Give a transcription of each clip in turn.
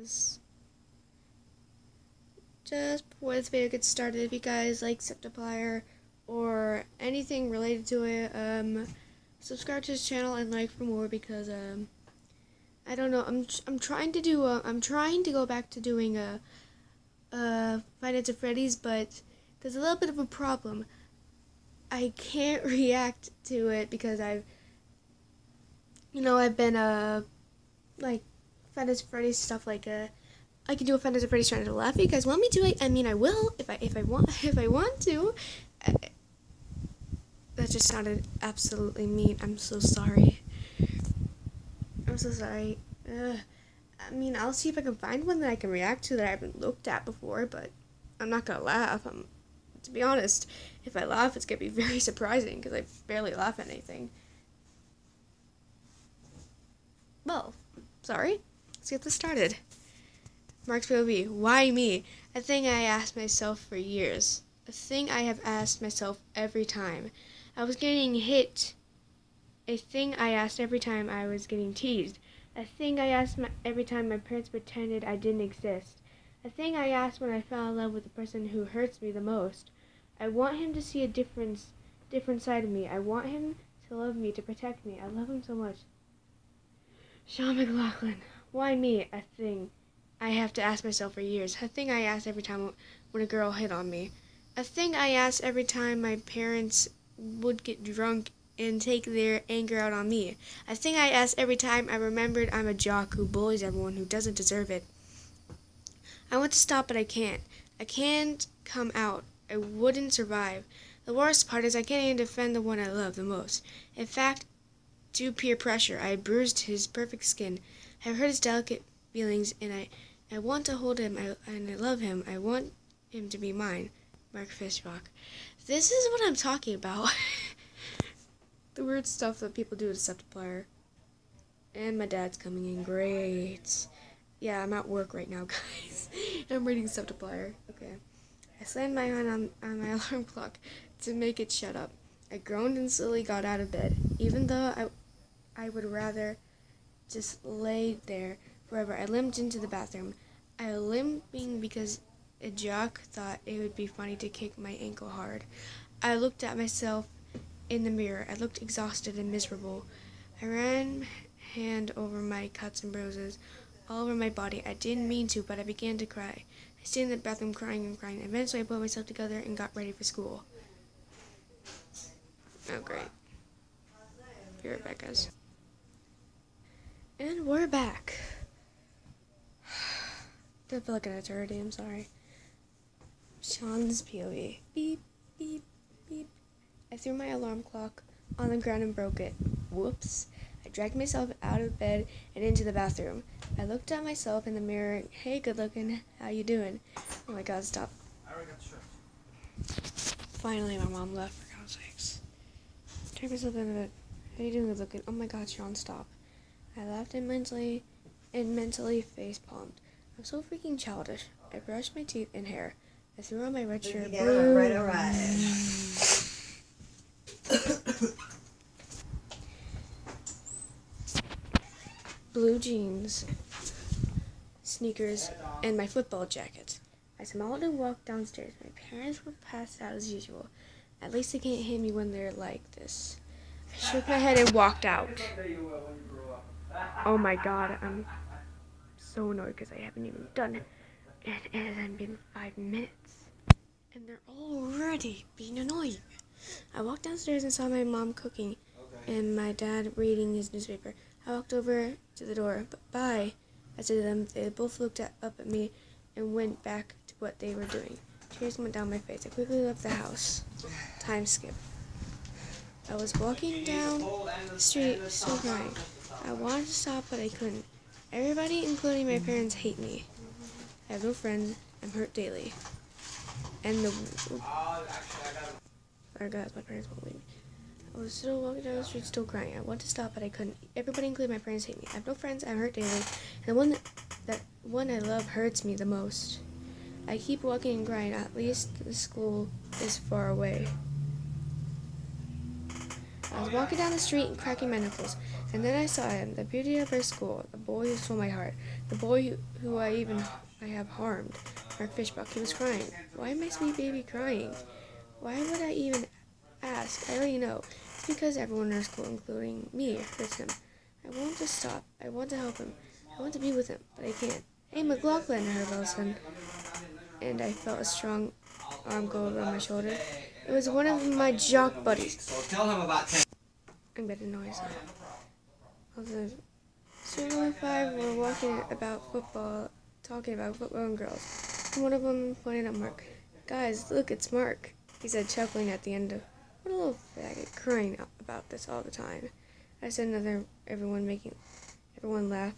Just before this video gets started, if you guys like Septiplier or anything related to it, um, subscribe to his channel and like for more because um, I don't know. I'm I'm trying to do. A, I'm trying to go back to doing a, a Five Nights at Freddy's, but there's a little bit of a problem. I can't react to it because I've, you know, I've been uh, like At Freddy's stuff like uh I can do a at Freddy's trying to laugh. You guys want me to, I, I mean I will if I if I want if I want to. I, that just sounded absolutely mean. I'm so sorry. I'm so sorry. Ugh. I mean, I'll see if I can find one that I can react to that I haven't looked at before, but I'm not gonna laugh. I'm, to be honest, if I laugh, it's gonna be very surprising because I barely laugh at anything. Well, sorry. Let's get this started. Mark's POV. Why me? A thing I asked myself for years. A thing I have asked myself every time. I was getting hit. A thing I asked every time I was getting teased. A thing I asked my, every time my parents pretended I didn't exist. A thing I asked when I fell in love with the person who hurts me the most. I want him to see a difference, different side of me. I want him to love me, to protect me. I love him so much. Sean McLaughlin. Why me? A thing I have to ask myself for years. A thing I ask every time when a girl hit on me. A thing I ask every time my parents would get drunk and take their anger out on me. A thing I ask every time I remembered I'm a jock who bullies everyone who doesn't deserve it. I want to stop, but I can't. I can't come out. I wouldn't survive. The worst part is I can't even defend the one I love the most. In fact, due peer pressure, I bruised his perfect skin. I've hurt his delicate feelings, and I, I want to hold him, I, and I love him. I want him to be mine. Mark Fischbach. This is what I'm talking about. the weird stuff that people do to Septiplier. And my dad's coming in. Great. Yeah, I'm at work right now, guys. I'm reading Septiplier. Okay. I slammed my hand on, on my alarm clock to make it shut up. I groaned and slowly got out of bed, even though I, I would rather just lay there forever. I limped into the bathroom. I limping because a jock thought it would be funny to kick my ankle hard. I looked at myself in the mirror. I looked exhausted and miserable. I ran hand over my cuts and bruises all over my body. I didn't mean to, but I began to cry. I stayed in the bathroom crying and crying. Eventually, I put myself together and got ready for school. Oh, great. Be right back, guys. And we're back. Don't feel like an eternity, I'm sorry. Sean's POV. Beep, beep, beep. I threw my alarm clock on the ground and broke it. Whoops. I dragged myself out of bed and into the bathroom. I looked at myself in the mirror. Hey, good looking. How you doing? Oh my god, stop. Finally, my mom left, for God's sakes. Turned myself in bed. How you doing, good looking? Oh my god, Sean, stop. I laughed and mentally, and mentally face palmed. I'm so freaking childish. I brushed my teeth and hair. I threw on my red shirt. Yeah, alright, alright. Blue jeans, sneakers, and my football jacket. I smiled and walked downstairs. My parents were passed out as usual. At least they can't hit me when they're like this. I shook my head and walked out. Oh my god, I'm so annoyed because I haven't even done it. And it hasn't been five minutes. And they're already being annoying. I walked downstairs and saw my mom cooking and my dad reading his newspaper. I walked over to the door. Bye, I said to them. They both looked at, up at me and went back to what they were doing. Tears went down my face. I quickly left the house. Time skip. I was walking down the street, still crying. I wanted to stop, but I couldn't. Everybody, including my parents, hate me. I have no friends. I'm hurt daily. And the. Sorry, guys, my parents won't leave me. I was still walking down the street, still crying. I wanted to stop, but I couldn't. Everybody, including my parents, hate me. I have no friends. I'm hurt daily. And the one that, that one I love hurts me the most. I keep walking and crying. At least the school is far away. I was walking down the street and cracking my knuckles. And then I saw him, the beauty of our school, the boy who stole my heart. The boy who, who I even I have harmed, Mark Fischbach, he was crying. Why my sweet baby crying? Why would I even ask? I already know. It's because everyone in our school, including me, hurts him. I want to stop. I want to help him. I want to be with him, but I can't. Hey, McLaughlin, I heard Wilson. And I felt a strong arm go over my shoulder. It was one of my jock buddies. So tell him about ten. I'm getting noise. Also, Student and five were walking about football, talking about football and girls. And one of them pointed at Mark. Guys, look, it's Mark. He said, chuckling at the end of, what a little faggot, crying about this all the time. I said another, everyone making, everyone laugh.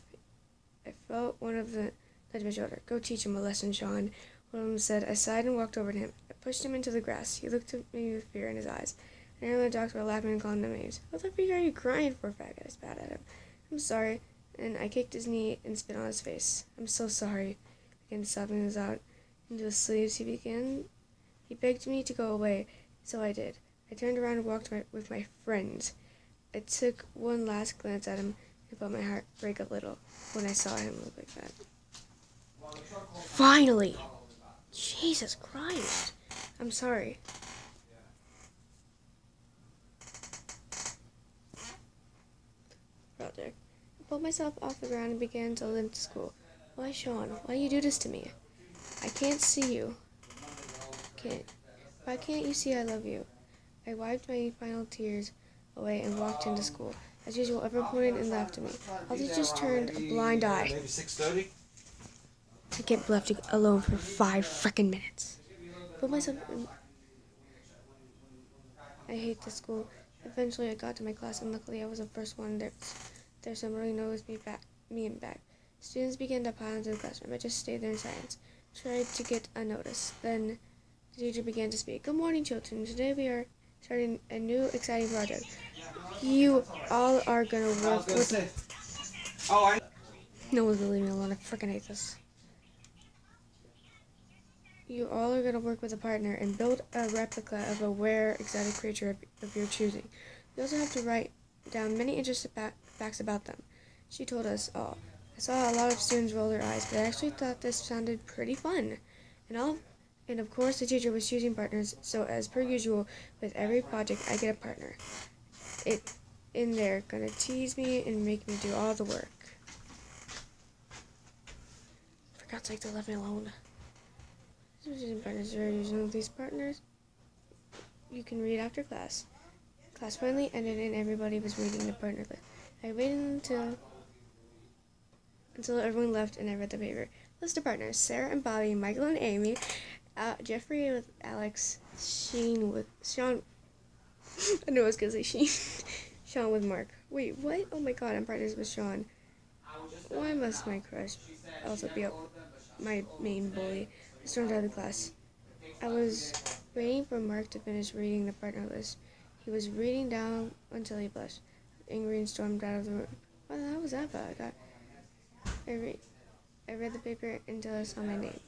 I felt one of the nudge my shoulder. Go teach him a lesson, Sean. Them said. I sighed and walked over to him. I pushed him into the grass. He looked at me with fear in his eyes. And the dogs were laughing and calling him names. What the freak are you crying for, faggot? I spat at him. I'm sorry. And I kicked his knee and spit on his face. I'm so sorry. I began sobbing his out into his sleeves. He began. He begged me to go away, so I did. I turned around and walked my, with my friends. I took one last glance at him and felt my heart break a little when I saw him look like that. Finally! Jesus Christ! I'm sorry. Project. I pulled myself off the ground and began to limp to school. Why, Sean? Why do you do this to me? I can't see you. Can't. Why can't you see I love you? I wiped my final tears away and walked into school. As usual, everyone pointed and laughed at me. They just turned a blind eye. Maybe six thirty. I can't be left alone for five frickin' minutes. Put myself in. I hate this school. Eventually, I got to my class, and luckily, I was the first one there. There, somebody noticed me back, me and back. Students began to pile into the classroom. I just stayed there in silence, tried to get unnoticed. Then, the teacher began to speak. Good morning, children. Today we are starting a new exciting project. You all are gonna work with. say. Oh, I. No one's gonna leave me alone. I freaking hate this. You all are gonna work with a partner and build a replica of a rare exotic creature of, of your choosing. You also have to write down many interesting facts about them. She told us all. I saw a lot of students roll their eyes, but I actually thought this sounded pretty fun. And all, and of course, the teacher was choosing partners. So as per usual, with every project, I get a partner. It in there gonna tease me and make me do all the work. For God's sake, they left me alone. Choosing partners are using these partners. You can read after class. Class finally ended and everybody was reading the partner list. I waited until until everyone left and I read the paper. List of partners: Sarah and Bobby, Michael and Amy, uh, Jeffrey with Alex, Sheen with Sean. I knew I was gonna say Sheen. Sean with Mark. Wait, what? Oh my God, I'm partners with Sean. Why must my crush also be a, my main bully? Stormed out of class. I was waiting for Mark to finish reading the partner list. He was reading down until he blushed, angry, and stormed out of the room. What the hell was that about? I got. I read. I read the paper until I saw my name.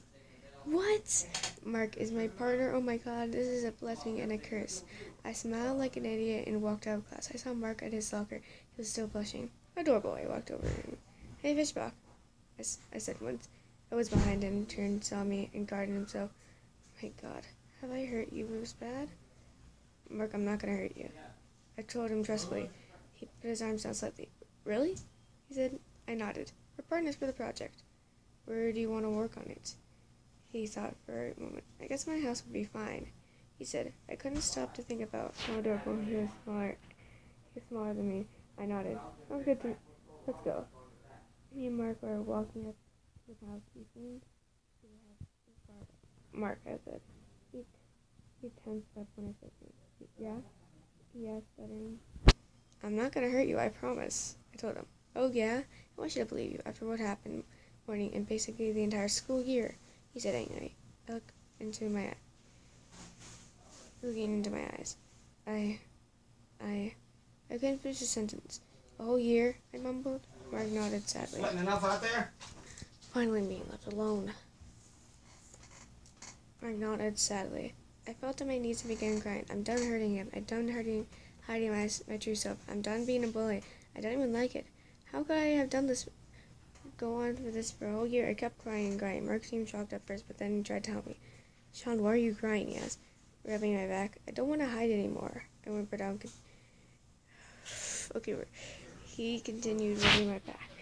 What? Mark is my partner. Oh my god, this is a blessing and a curse. I smiled like an idiot and walked out of class. I saw Mark at his locker. He was still blushing. Adorable. I walked over to him. Hey, Fischbach. I said once. I was behind him, turned, saw me, and guarded himself. My god, have I hurt you, Bruce Bad? Mark, I'm not gonna hurt you. I told him trustfully. He put his arms down slightly. Really? He said. I nodded. We're partners for the project. Where do you want to work on it? He thought for a moment. I guess my house would be fine. He said. I couldn't stop to think about how adorable he was smaller. He was smaller than me. I nodded. Sounds good to. Let's go. Me and Mark were walking up to have up. Mark, I said. He, he tensed up when I said things. Yeah? Yeah, stuttering. I'm not gonna hurt you, I promise. I told him. Oh, yeah? I want you to believe you after what happened morning and basically the entire school year, he said angrily. I looked into my. Looking into my eyes. I. I. I couldn't finish the sentence. A whole year, I mumbled. Mark nodded sadly. Sweating enough out there? Finally being left alone. I nodded sadly. I fell to my knees and began crying. I'm done hurting him. I'm done hurting, hiding my, my true self. I'm done being a bully. I don't even like it. How could I have done this go on with this for a whole year. I kept crying and crying. Mark seemed shocked at first, but then he tried to help me. Sean, why are you crying? He asked, rubbing my back. I don't want to hide anymore. I whimpered out. Okay, he continued rubbing my back.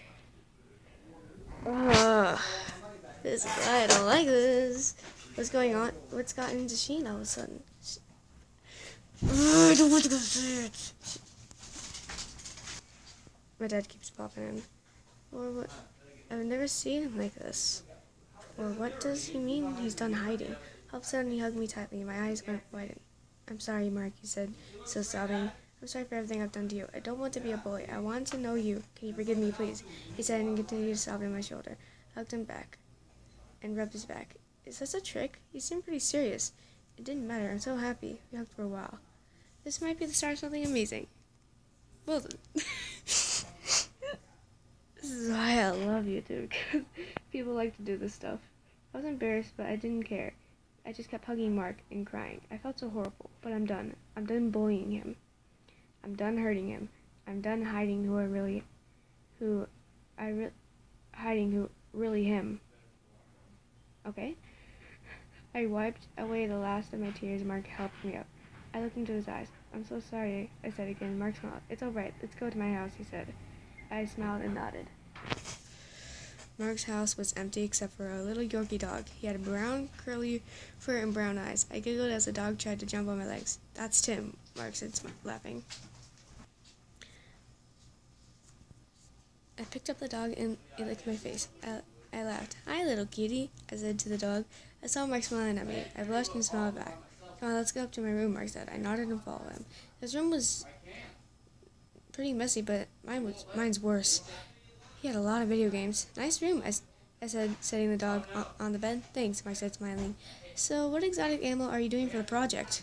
Ugh. This I don't like this. What's going on? What's gotten into Sheen all of a sudden? I don't want to go see it. My dad keeps popping in. Or what? I've never seen him like this. Or what does he mean he's done hiding? All of a sudden he hugged me tightly. My eyes went wide. I'm sorry, Mark, he said, still sobbing. I'm sorry for everything I've done to you. I don't want to be a bully. I want to know you. Can you forgive me, please? He said and continued to sob in my shoulder. I hugged him back and rubbed his back. Is this a trick? He seemed pretty serious. It didn't matter. I'm so happy. We hugged for a while. This might be the start of something amazing. Well then. this is why I love YouTube, because people like to do this stuff. I was embarrassed, but I didn't care. I just kept hugging Mark and crying. I felt so horrible, but I'm done. I'm done bullying him. I'm done hurting him. I'm done hiding who I really, who I re- hiding who really him. Okay? I wiped away the last of my tears. Mark helped me up. I looked into his eyes. I'm so sorry, I said again. Mark smiled. It's all right. Let's go to my house, he said. I smiled and nodded. Mark's house was empty except for a little Yorkie dog. He had brown, curly fur and brown eyes. I giggled as the dog tried to jump on my legs. That's Tim, Mark said, laughing. I picked up the dog and it licked my face. I, I laughed. Hi, little kitty, I said to the dog. I saw Mark smiling at me. I blushed and smiled back. Come on, let's go up to my room, Mark said. I nodded and followed him. His room was pretty messy, but mine was mine's worse. He had a lot of video games. Nice room, I, I said, setting the dog on, on the bed. Thanks, Mark said, smiling. So, what exotic animal are you doing for the project?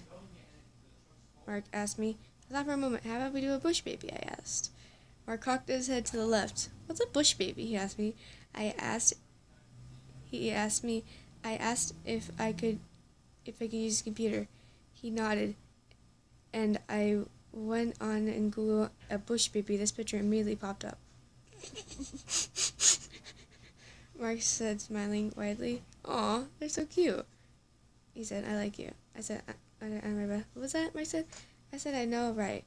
Mark asked me. I thought for a moment, how about we do a bush baby? I asked. Mark cocked his head to the left. What's a bush baby? He asked me. I asked. He asked me. I asked if I could if I could use his computer. He nodded, and I went on and Googled a bush baby. This picture immediately popped up. Mark said, smiling widely. Aw, they're so cute. He said, I like you. I said, I, I, I remember. What was that? Mark said, I said, I know, right.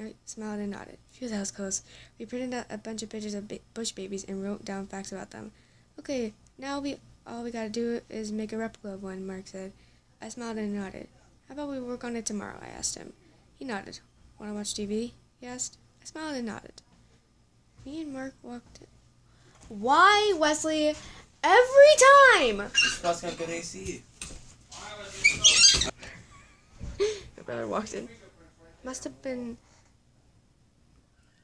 I smiled and nodded. That was close. We printed out a bunch of pictures of ba bush babies and wrote down facts about them. Okay, now we all we gotta do is make a replica of one, Mark said. I smiled and nodded. How about we work on it tomorrow? I asked him. He nodded. Wanna watch TV? He asked. I smiled and nodded. Me and Mark walked in. Why, Wesley? Every time! This got good AC. My brother walked in. Must have been.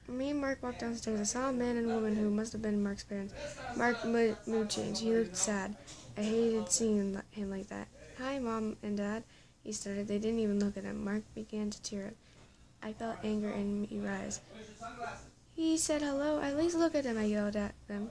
Me and Mark walked downstairs. I saw a man and woman who must have been Mark's parents. Mark mood, mood changed. He looked sad. I hated seeing him like that. Hi, Mom and Dad. He started. They didn't even look at him. Mark began to tear up. I felt anger in me rise. He said hello. At least look at him, I yelled at them.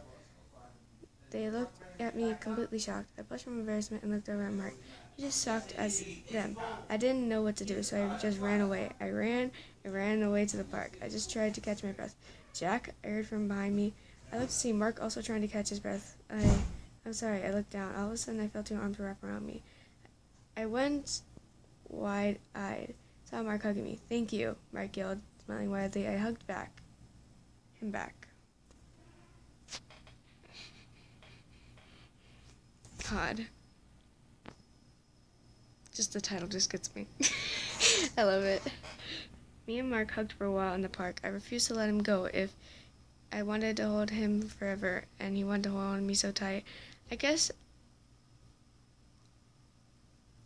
They looked at me completely shocked. I blushed from embarrassment and looked over at Mark. He just sucked as them. I didn't know what to do, so I just ran away. I ran and ran away to the park. I just tried to catch my breath. Jack, I heard from behind me. I looked to see Mark also trying to catch his breath. I, I'm sorry, I looked down. All of a sudden, I felt two arms wrap around me. I went wide-eyed. Saw Mark hugging me. Thank you, Mark yelled, smiling widely. I hugged back. Him back. God. Just the title just gets me. I love it. Me and Mark hugged for a while in the park. I refused to let him go if I wanted to hold him forever, and he wanted to hold me so tight. I guess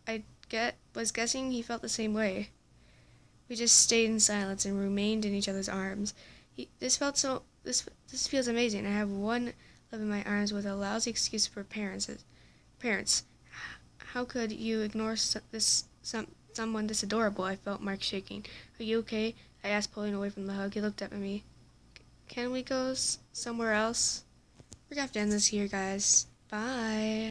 I get was guessing he felt the same way. We just stayed in silence and remained in each other's arms. He, this felt so. This this feels amazing. I have one love in my arms with a lousy excuse for parents. Parents, how could you ignore this some someone this adorable? I felt Mark shaking. Are you okay? I asked, pulling away from the hug. He looked up at me. Can we go somewhere else? We're gonna have to end this here, guys. Bye.